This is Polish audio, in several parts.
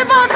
Nie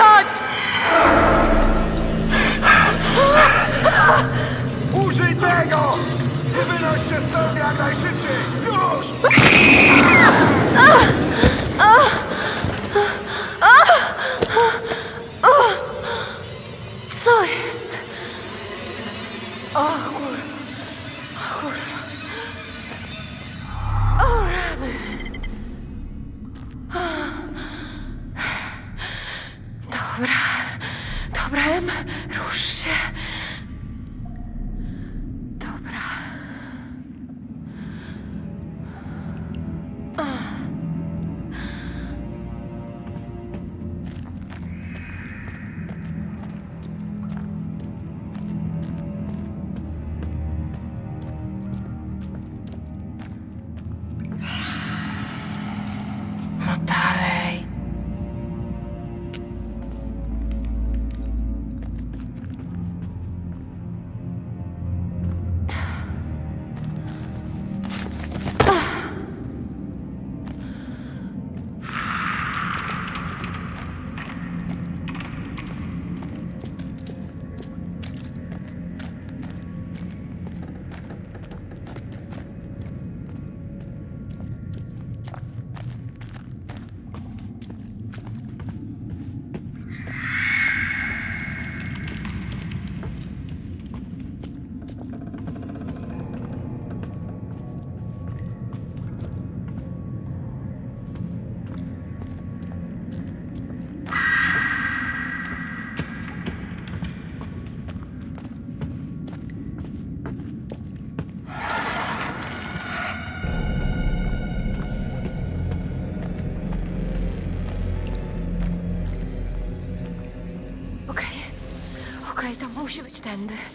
Okej, to musi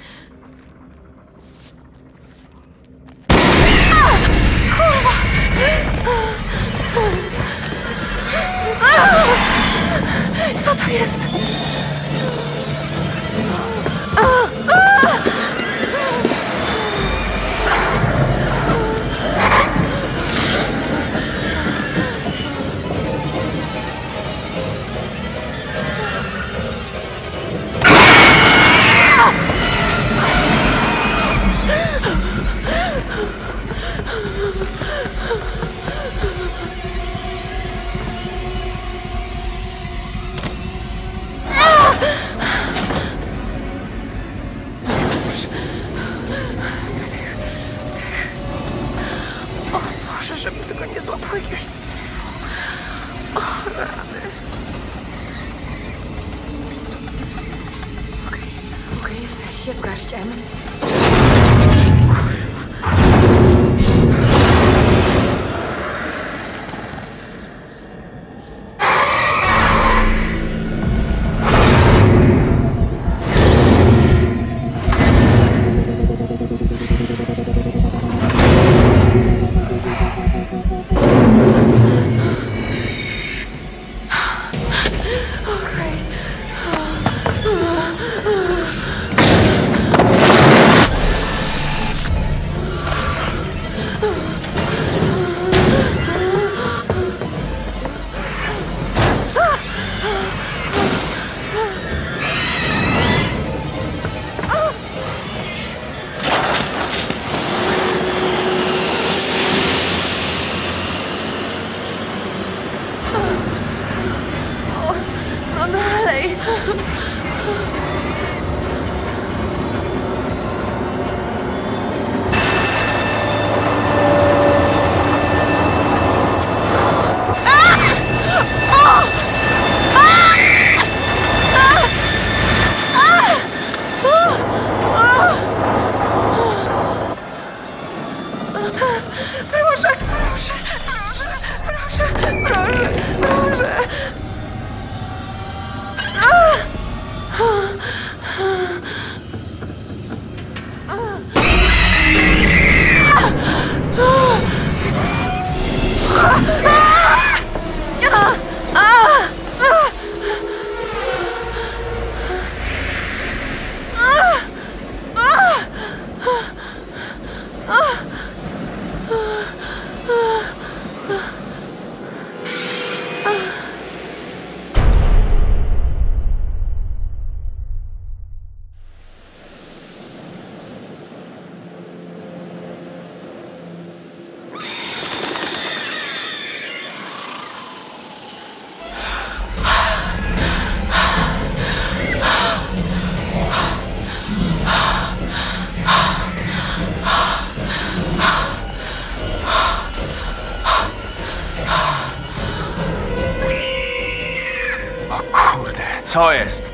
Co jest?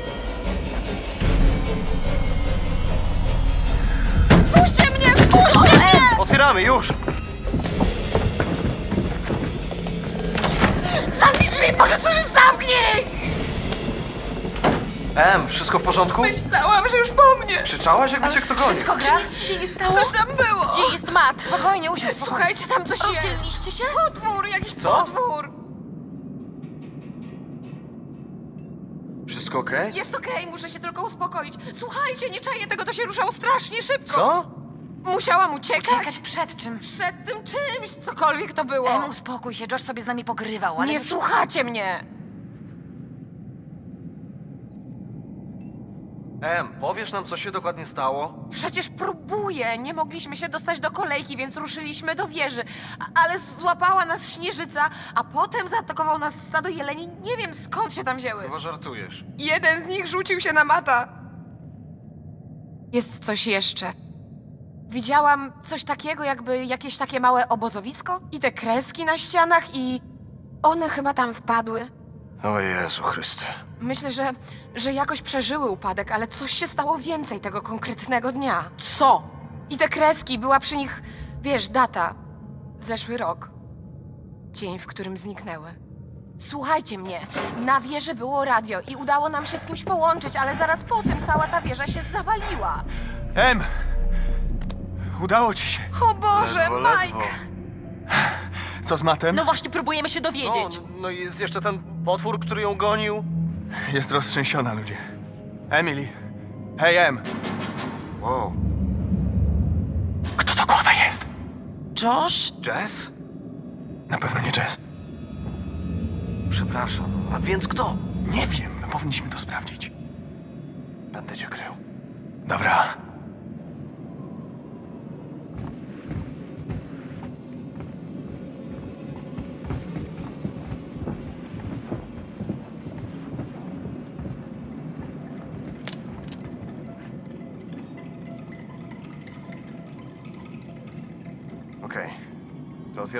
Puśćcie mnie! Puśćcie mnie! Otwieramy, już! Zamknij drzwi! Boże, słyszysz? Zamknij! Em, wszystko w porządku? Myślałam, że już po mnie. Krzyczałaś, jakby cię kto gonił. Wszystko gra? Nic się nie stało? Coś tam było. Gdzie jest Matt? Spokojnie, usiądź, spokojnie. Słuchajcie, tam coś jest. Rozdzieliliście się? Potwór, jakiś Co? potwór. Wszystko okej? Jest okej, muszę się tylko uspokoić. Słuchajcie, nie czaję tego, to się ruszało strasznie szybko. Co? Musiałam uciekać. Uciekać przed czym? Przed tym czymś, cokolwiek to było. Em, uspokój się, Josh sobie z nami pogrywał, ale nie słuchacie mnie. Em, powiesz nam, co się dokładnie stało? Przecież próbuję. Nie mogliśmy się dostać do kolejki, więc ruszyliśmy do wieży. A- ale złapała nas śnieżyca, a potem zaatakował nas stado jeleni. Nie wiem skąd się tam wzięły. Chyba żartujesz. Jeden z nich rzucił się na mata. Jest coś jeszcze. Widziałam coś takiego, jakby jakieś takie małe obozowisko i te kreski na ścianach i one chyba tam wpadły. O Jezu Chryste. Myślę, że, że jakoś przeżyły upadek, ale coś się stało więcej tego konkretnego dnia. Co? I te kreski, była przy nich, wiesz, data. Zeszły rok. Dzień, w którym zniknęły. Słuchajcie mnie, na wieży było radio i udało nam się z kimś połączyć, ale zaraz po tym cała ta wieża się zawaliła. Em! Udało ci się. O Boże, Ledwo, Mike! ledwo. Co z Matem? No właśnie, próbujemy się dowiedzieć. No, no i jest jeszcze ten potwór, który ją gonił. Jest roztrzęsiona, ludzie. Emily. Hej, Em. Wow. Kto to kurwa jest? Josh? Jess? Na pewno nie Jess. Przepraszam, a więc kto? Nie wiem, powinniśmy to sprawdzić. Będę cię krył. Dobra.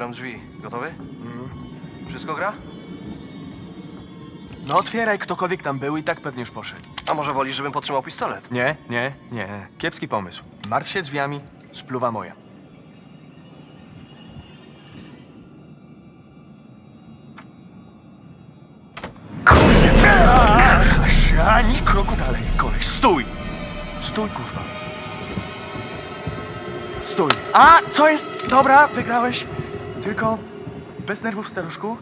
Otwieram drzwi. Gotowy? Wszystko gra? No otwieraj, ktokolwiek tam był i tak pewnie już poszedł. A może wolisz, żebym podtrzymał pistolet? Nie, nie, nie. Kiepski pomysł. Martw się drzwiami, spluwa moja. Kurde, ani kroku dalej, koleś, stój! Stój, kurwa. Stój. A, co jest? Dobra, wygrałeś. Tylko bez nerwów, staruszku.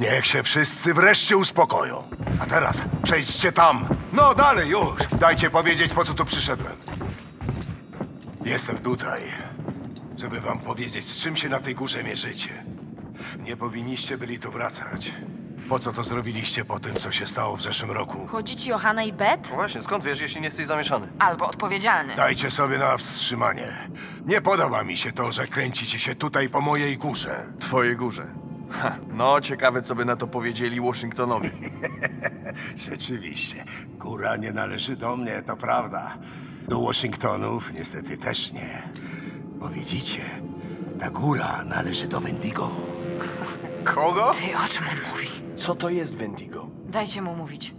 Niech się wszyscy wreszcie uspokoją. A teraz przejdźcie tam. No dalej już. Dajcie powiedzieć, po co tu przyszedłem. Jestem tutaj, żeby wam powiedzieć, z czym się na tej górze mierzycie. Nie powinniście byli tu wracać. Po co to zrobiliście po tym, co się stało w zeszłym roku? Chodzi ci o Hannah i Beth? No właśnie, skąd wiesz, jeśli nie jesteś zamieszany? Albo odpowiedzialny. Dajcie sobie na wstrzymanie. Nie podoba mi się to, że kręcicie się tutaj po mojej górze. Twojej górze. Ha, no, ciekawe, co by na to powiedzieli Waszyngtonowi. Rzeczywiście, góra nie należy do mnie, to prawda. Do Waszyngtonów niestety też nie. Bo widzicie, ta góra należy do Wendigo. Kogo? Ty, o czym on mówi? Co to jest Wendigo? Dajcie mu mówić.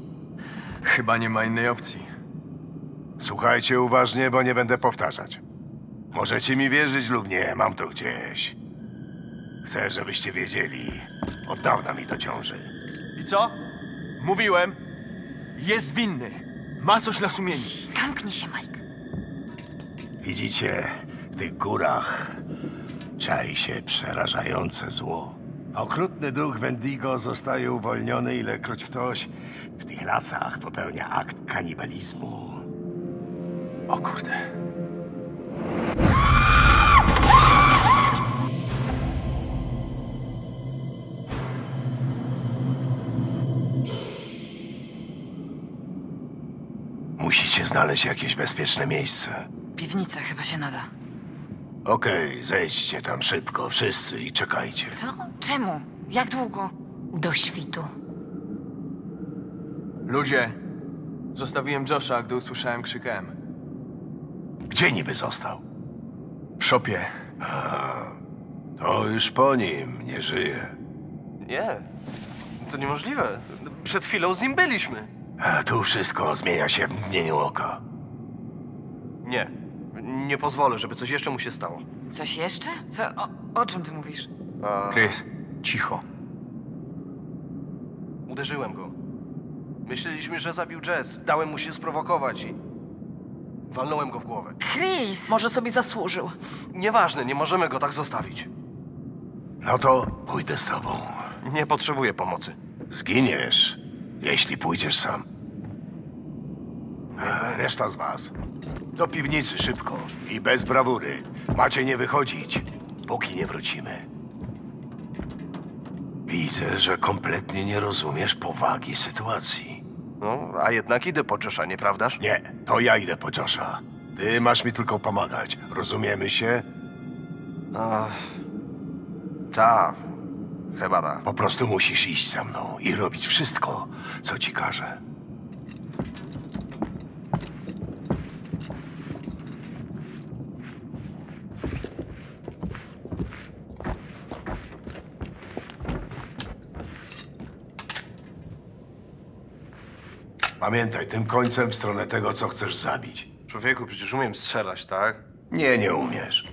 Chyba nie ma innej opcji. Słuchajcie uważnie, bo nie będę powtarzać. Możecie mi wierzyć lub nie, mam to gdzieś. Chcę, żebyście wiedzieli. Od dawna mi to ciąży. I co? Mówiłem. Jest winny. Ma coś na sumieniu. Zamknij się, Mike. Widzicie, w tych górach czai się przerażające zło. Okrutny duch Wendigo zostaje uwolniony, ilekroć ktoś w tych lasach popełnia akt kanibalizmu. O kurde. Musicie znaleźć jakieś bezpieczne miejsce. Piwnica chyba się nada. Okej, zejdźcie tam szybko, wszyscy i czekajcie. Co? Czemu? Jak długo? Do świtu. Ludzie, zostawiłem Josha, gdy usłyszałem krzyk M. Gdzie niby został? W szopie. To już po nim, nie żyje. Nie. To niemożliwe. Przed chwilą z nim byliśmy. A tu wszystko zmienia się w mgnieniu oka. Nie. Nie pozwolę, żeby coś jeszcze mu się stało. Coś jeszcze? Co? O, o czym ty mówisz? A... Chris, cicho. Uderzyłem go. Myśleliśmy, że zabił Jess. Dałem mu się sprowokować i... Walnąłem go w głowę. Chris! Może sobie zasłużył. Nieważne, nie możemy go tak zostawić. No to pójdę z tobą. Nie potrzebuję pomocy. Zginiesz, jeśli pójdziesz sam. A reszta z was do piwnicy szybko i bez brawury. Macie nie wychodzić, póki nie wrócimy. Widzę, że kompletnie nie rozumiesz powagi sytuacji. No, a jednak idę po Josha, nieprawdaż? Nie, to ja idę po Josha. Ty masz mi tylko pomagać. Rozumiemy się? A... Ta... Chyba tak. Po prostu musisz iść ze mną i robić wszystko, co ci każę. Pamiętaj, tym końcem w stronę tego, co chcesz zabić. Człowieku, przecież umiem strzelać, tak? Nie, nie umiesz.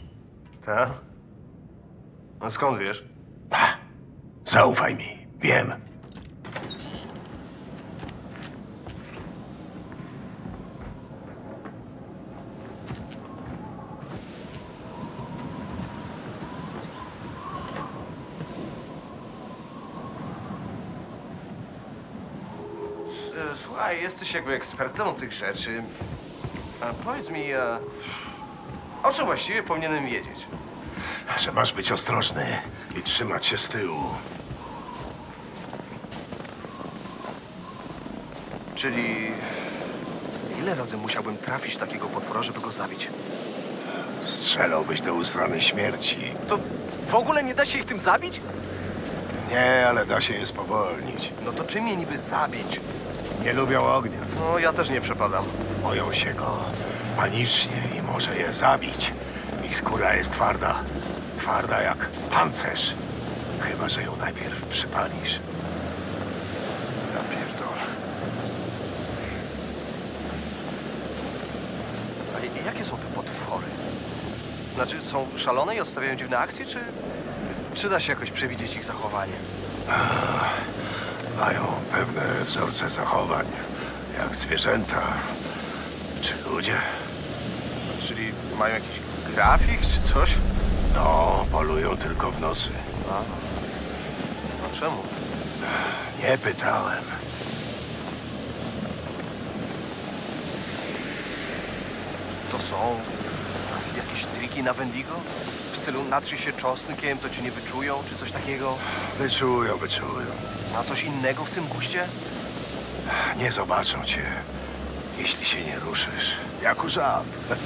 Tak? A skąd wiesz? Zaufaj mi, wiem. E, Słuchaj, jesteś jakby ekspertem tych rzeczy. A powiedz mi, e, o czym właściwie powinienem wiedzieć? Że masz być ostrożny i trzymać się z tyłu. Czyli... Ile razy musiałbym trafić takiego potwora, żeby go zabić? Strzelałbyś do ustrony śmierci. To w ogóle nie da się ich tym zabić? Nie, ale da się je spowolnić. No to czym je niby zabić? Nie lubią ognia. No, ja też nie przepadam. Boją się go panicznie i może je zabić. Ich skóra jest twarda. Twarda jak pancerz. Chyba, że ją najpierw przypalisz. Ja pierdolę. A jakie są te potwory? Znaczy, są szalone i odstawiają dziwne akcje, czy... Czy da się jakoś przewidzieć ich zachowanie? Mają pewne wzorce zachowań, jak zwierzęta czy ludzie. Czyli mają jakiś grafik, czy coś? No, polują tylko w nocy. A, a czemu? Nie pytałem. To są jakieś triki na Wendigo? W stylu natrzyj się czosnkiem, to cię nie wyczują, czy coś takiego? Wyczują, wyczują. A coś innego w tym guście? Nie zobaczą cię, jeśli się nie ruszysz. Jak u żab.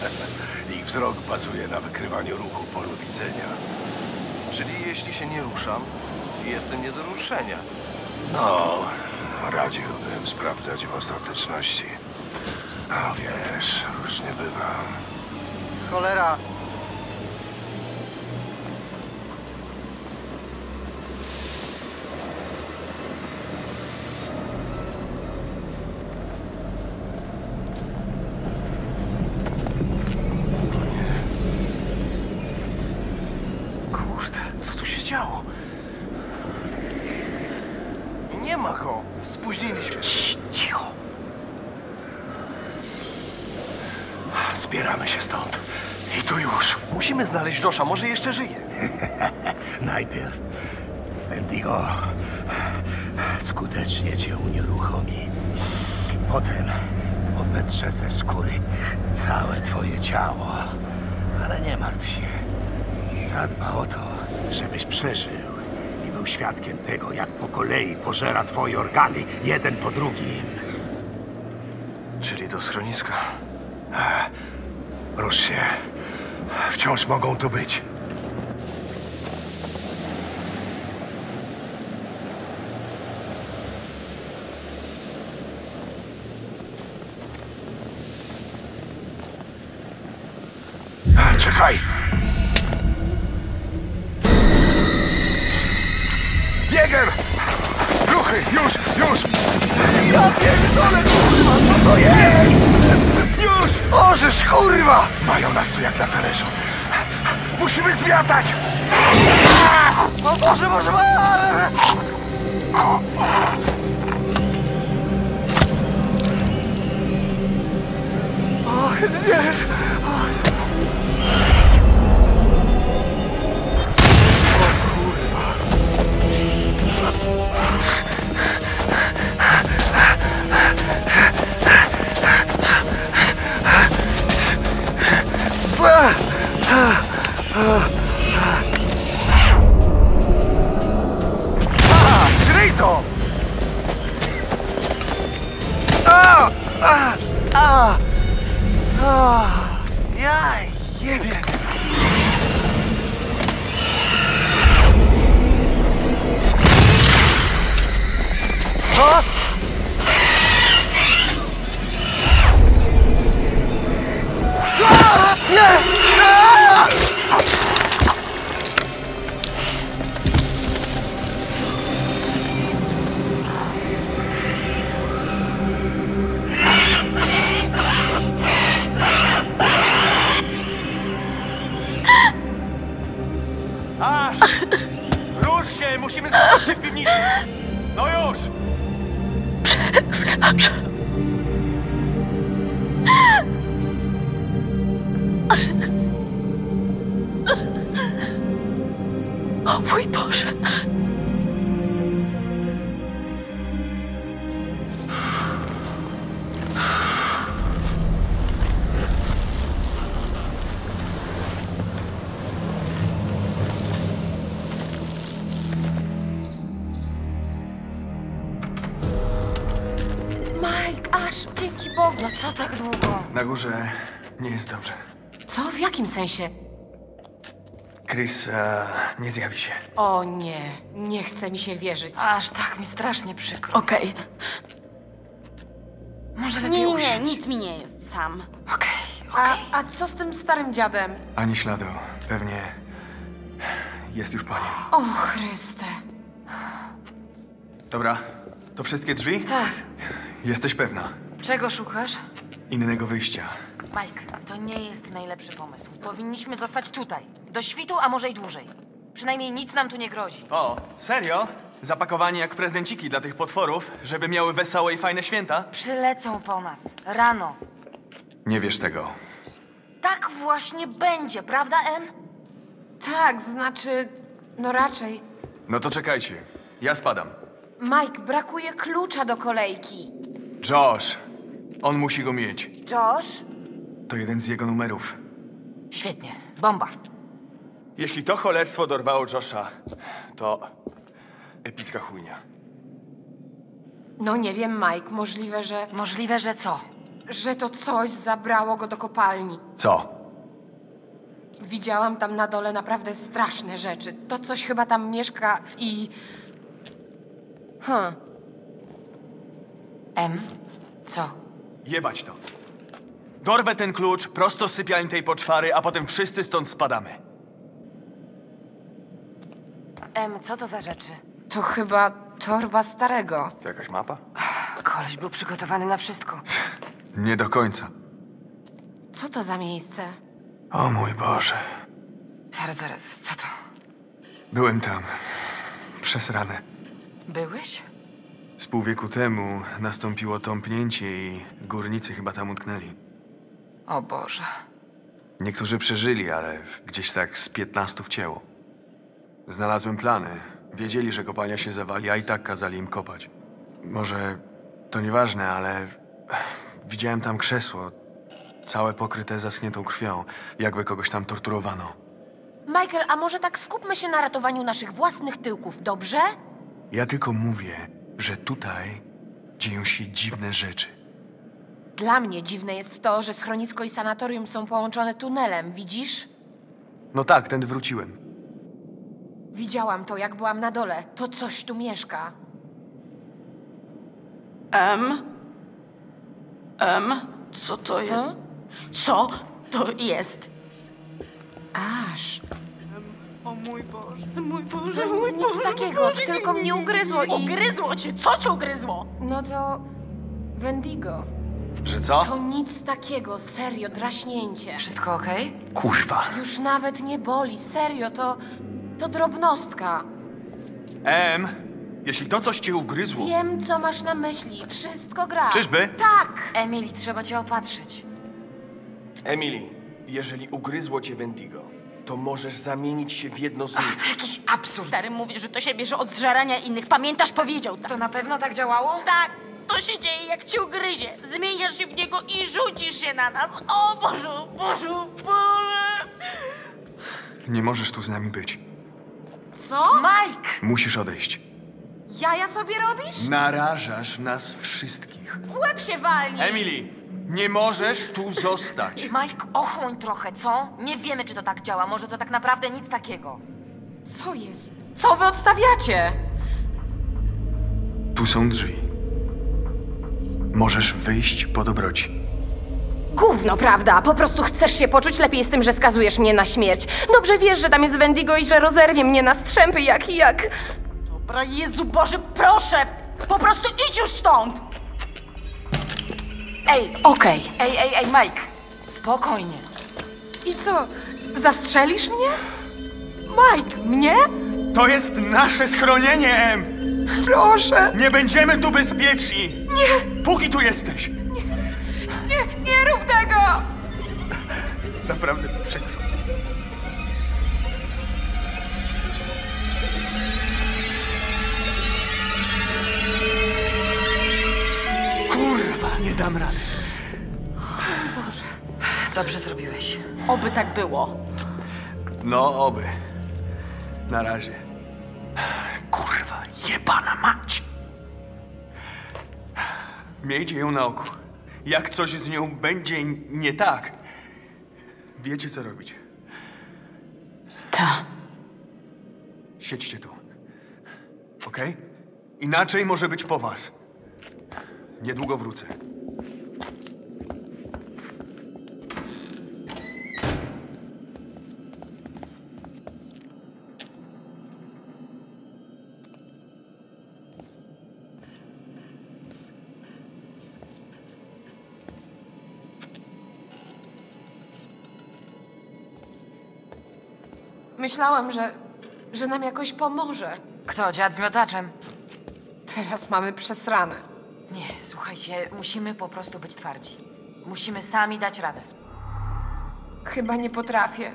Ich wzrok bazuje na wykrywaniu ruchu polu widzenia. Czyli jeśli się nie ruszam, jestem nie do ruszenia. No, radziłbym sprawdzać w ostateczności. A wiesz, różnie bywa. Cholera! Kurde, co tu się działo? Nie ma go! Spóźniliśmy. Cicho. Zbieramy się stąd. I tu już. Musimy znaleźć Josha, może jeszcze żyje. Najpierw Wendigo skutecznie cię unieruchomi. Potem obedrze ze skóry całe twoje ciało. Ale nie martw się. Zadba o to, żebyś przeżył i był świadkiem tego, jak po kolei pożera twoje organy jeden po drugim. Czyli do schroniska. Rusz się. Wciąż mogą tu być. Czekaj! Biegiem! Ruchy! Ruchy! Już! Już! Ja pierdolę, kurwa, co to jest? Już! Orzesz, kurwa! Mają nas tu jak na talerzu. Musimy zmiatać! O Boże, Boże, Boże! O, nie! O, A, Zryj to! A! A! A! A! Ja jebie! A! Musimy znaleźć w! No już! O No co tak długo? Na górze nie jest dobrze. Co? W jakim sensie? Chris e, nie zjawi się. O nie, nie chce mi się wierzyć. Aż tak mi strasznie przykro. Okej, Może lepiej Nie, nie, nic mi nie jest sam. Okej, a, okej. a co z tym starym dziadem? Ani śladu. Pewnie jest już po nim. O Chryste. Dobra, to wszystkie drzwi? Tak. Jesteś pewna? Czego szukasz? Innego wyjścia. Mike, to nie jest najlepszy pomysł. Powinniśmy zostać tutaj. Do świtu, a może i dłużej. Przynajmniej nic nam tu nie grozi. O, serio? Zapakowani jak prezenciki dla tych potworów, żeby miały wesołe i fajne święta? Przylecą po nas. Rano. Nie wiesz tego. Tak właśnie będzie, prawda, Em? Tak, znaczy, no raczej. No to czekajcie. Ja spadam. Mike, brakuje klucza do kolejki. Josh! On musi go mieć. Josh? To jeden z jego numerów. Świetnie. Bomba. Jeśli to cholerstwo dorwało Josha, to epicka chujnia. No nie wiem, Mike, możliwe, że, Możliwe, że co? że to coś zabrało go do kopalni. Co? Widziałam tam na dole naprawdę straszne rzeczy. To coś chyba tam mieszka i... Hm, Em? Co? Jebać to. Dorwę ten klucz prosto z sypialni tej poczwary, a potem wszyscy stąd spadamy. Em, co to za rzeczy? to chyba torba starego. To jakaś mapa? Koleś był przygotowany na wszystko. Nie do końca. Co to za miejsce? O mój Boże. Zaraz, zaraz, co to? Byłem tam. Przez ranę. Byłeś? Z pół wieku temu nastąpiło tąpnięcie i górnicy chyba tam utknęli. O Boże. Niektórzy przeżyli, ale gdzieś tak z piętnastu wcięło. Znalazłem plany. Wiedzieli, że kopalnia się zawali, a i tak kazali im kopać. Może to nieważne, ale widziałem tam krzesło, całe pokryte zaschniętą krwią, jakby kogoś tam torturowano. Michael, a może tak skupmy się na ratowaniu naszych własnych tyłków, dobrze? Ja tylko mówię, że tutaj dzieją się dziwne rzeczy. Dla mnie dziwne jest to, że schronisko i sanatorium są połączone tunelem, widzisz? No tak, tędy wróciłem. Widziałam to, jak byłam na dole. To coś tu mieszka. M? M? Co to jest? Co to jest? Aż. O Mój Boże, mój Boże, mój nic Boże. takiego, mój Boże, tylko nie, mnie nie, nie, ugryzło i- Ugryzło cię? Co cię ugryzło? No to... Wendigo. Że co? To nic takiego, serio, draśnięcie. Wszystko okej? Kurwa. Już nawet nie boli, serio, to... To drobnostka. Em, jeśli to coś cię ugryzło, Wiem, co masz na myśli. Wszystko gra. czyżby? Tak! Emily, trzeba cię opatrzyć. Emily, jeżeli ugryzło cię Wendigo, to możesz zamienić się w jedno z Ach, nich. to jakiś absurd. Stary mówi, że to się bierze od zżerania innych. Pamiętasz, powiedział tak. To na pewno tak działało? Tak, to się dzieje, jak cię ugryzie. Zmieniasz się w niego i rzucisz się na nas. O Boże, Boże, Boże. Nie możesz tu z nami być. Co? Mike! Musisz odejść. Jaja sobie robisz? Narażasz nas wszystkich. W łeb się walni! Emily, nie możesz tu zostać. Mike, ochłoń trochę, co? Nie wiemy, czy to tak działa. Może to tak naprawdę nic takiego. Co jest? Co wy odstawiacie? Tu są drzwi. Możesz wyjść po dobroci. Gówno, prawda? Po prostu chcesz się poczuć lepiej z tym, że skazujesz mnie na śmierć. Dobrze wiesz, że tam jest Wendigo i że rozerwie mnie na strzępy jak i jak... Dobra, Jezu Boże, proszę. Po prostu idź już stąd. Ej, Okej. ej, ej, ej, Mike! Spokojnie. I co? Zastrzelisz mnie? Mike, mnie? To jest nasze schronienie, Em. Proszę! Nie będziemy tu bezpieczni. Nie. Póki tu jesteś. Nie, nie rób tego! Naprawdę przykro. Dam rady. Dobrze zrobiłeś. Oby tak było. No, oby. Na razie. Kurwa, jebana mać. Miejcie ją na oku. Jak coś z nią będzie nie tak, Wiecie, co robić. Ta. Siedźcie tu. Okej? Inaczej może być po was. Niedługo wrócę. Myślałam, że... że nam jakoś pomoże. Kto, dziad z miotaczem? Teraz mamy przesrane. Nie, słuchajcie, musimy po prostu być twardzi. Musimy sami dać radę. Chyba nie potrafię.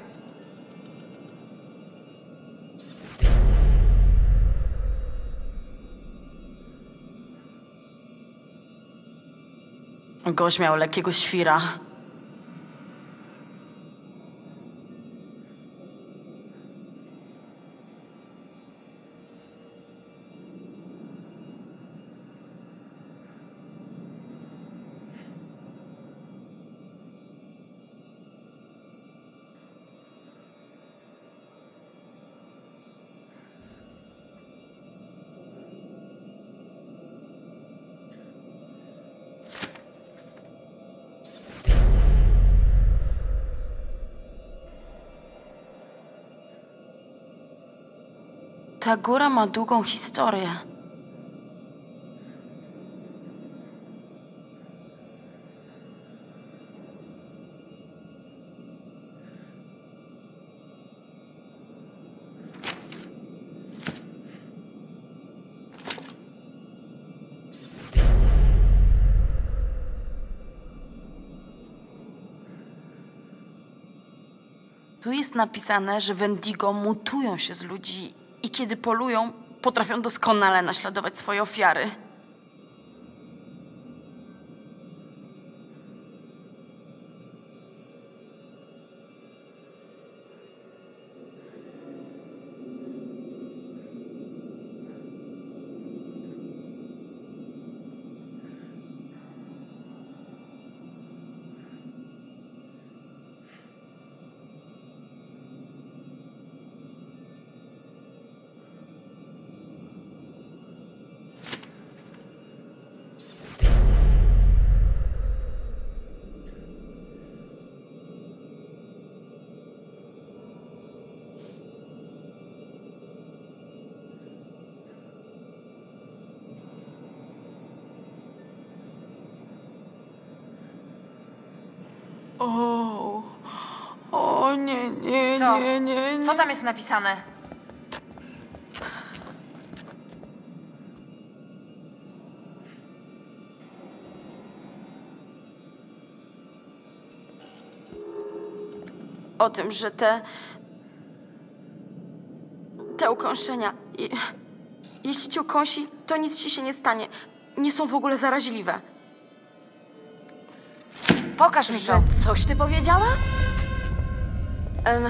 Gość miał lekkiego świra. Ta góra ma długą historię. Tu jest napisane, że Wendigo mutują się z ludzi i kiedy polują, potrafią doskonale naśladować swoje ofiary. O, o nie, nie, Co? nie, nie, nie. Co tam jest napisane? O tym, że te... Te ukąszenia... je- Jeśli cię ukąsi, to nic ci się nie stanie. Nie są w ogóle zaraźliwe. Pokaż mi to. Że coś ty powiedziała? Em,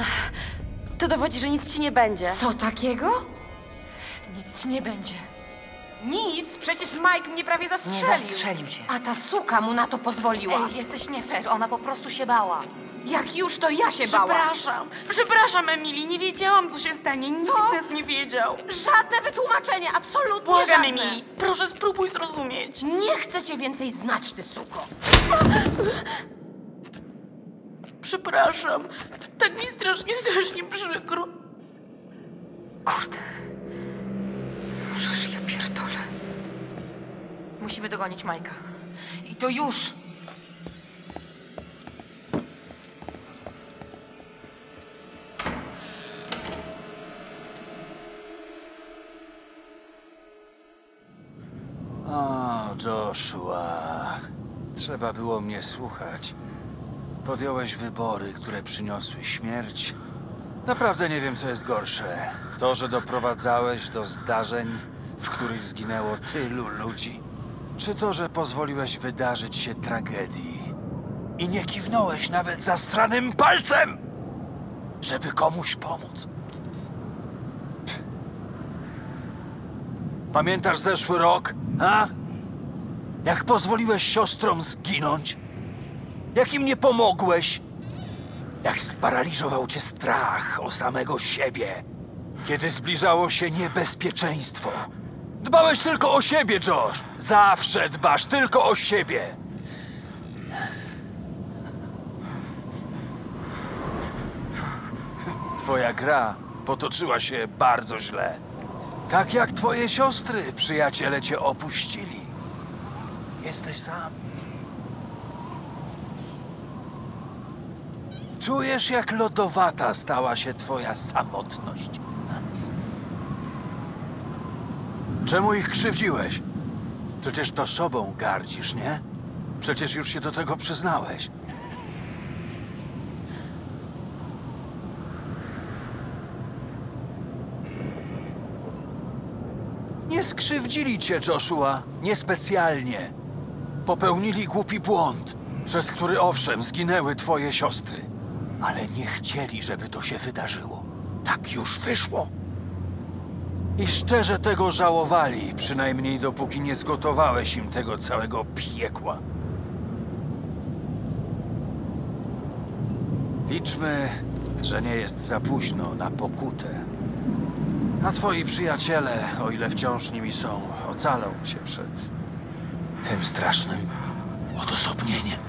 to dowodzi, że nic ci nie będzie. Co takiego? Nic ci nie będzie. Nic, przecież Mike mnie prawie Nie zastrzelił. zastrzelił cię. A ta suka mu na to pozwoliła. Ej, jesteś nie fair. Ona po prostu się bała. Jak już to ja się bałam. Przepraszam, przepraszam, Emily, nie wiedziałam, co się stanie. Nikt z nas nie wiedział. Żadne wytłumaczenie, absolutnie Błagam, żadne. Emily, proszę spróbuj zrozumieć. Nie chcę cię więcej znać, ty suko. Przepraszam, tak mi strasznie, strasznie przykro. Kurde. Możesz ja pierdolę. Musimy dogonić Majka. I to już. O, Joshua. Trzeba było mnie słuchać. Podjąłeś wybory, które przyniosły śmierć. Naprawdę nie wiem, co jest gorsze. To, że doprowadzałeś do zdarzeń, w których zginęło tylu ludzi. Czy to, że pozwoliłeś wydarzyć się tragedii i nie kiwnąłeś nawet zastranym palcem, żeby komuś pomóc. Pff. Pamiętasz zeszły rok, a? Jak pozwoliłeś siostrom zginąć? Jak im nie pomogłeś? Jak sparaliżował cię strach o samego siebie, kiedy zbliżało się niebezpieczeństwo? Dbałeś tylko o siebie, Josh. Zawsze dbasz tylko o siebie. Twoja gra potoczyła się bardzo źle. Tak jak twoje siostry, przyjaciele cię opuścili. Jesteś sam. Czujesz, jak lodowata stała się twoja samotność. Czemu ich krzywdziłeś? Przecież to sobą gardzisz, nie? Przecież już się do tego przyznałeś. Nie skrzywdzili cię, Joshua. Niespecjalnie. Popełnili głupi błąd, przez który owszem zginęły twoje siostry. Ale nie chcieli, żeby to się wydarzyło. Tak już wyszło. I szczerze tego żałowali, przynajmniej dopóki nie zgotowałeś im tego całego piekła. Liczmy, że nie jest za późno na pokutę. A twoi przyjaciele, o ile wciąż nimi są, ocalą cię przed tym strasznym odosobnieniem.